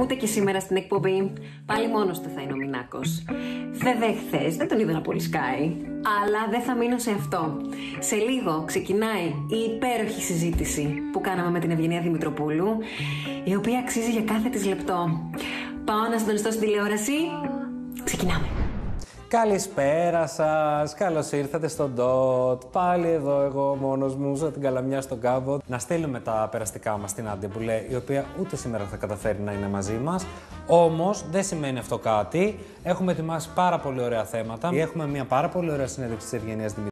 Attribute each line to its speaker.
Speaker 1: Ούτε και σήμερα στην εκπομπή. Πάλι μόνος του θα είναι ο Μινάκος. Βέβαια, χθες δεν τον είδα να πολύ σκάει. Αλλά δεν θα μείνω σε αυτό. Σε λίγο ξεκινάει η υπέροχη συζήτηση που κάναμε με την Ευγενία Δημητροπούλου, η οποία αξίζει για κάθε της λεπτό. Πάω να συντονιστώ στην τηλεόραση. Ξεκινάμε.
Speaker 2: Καλησπέρα σας. Καλώς ήρθατε στο DOT. Πάλι εδώ εγώ μόνος μου, σαν την καλαμιά στον κάμπο. Να στείλουμε τα περαστικά μας στην Άντε που λέει, η οποία ούτε σήμερα θα καταφέρει να είναι μαζί μας. Όμως δεν σημαίνει αυτό κάτι. Έχουμε ετοιμάσει πάρα πολύ ωραία θέματα. Έχουμε μια πάρα πολύ ωραία συνέντευξη της Ευγενίας Δημητρίου.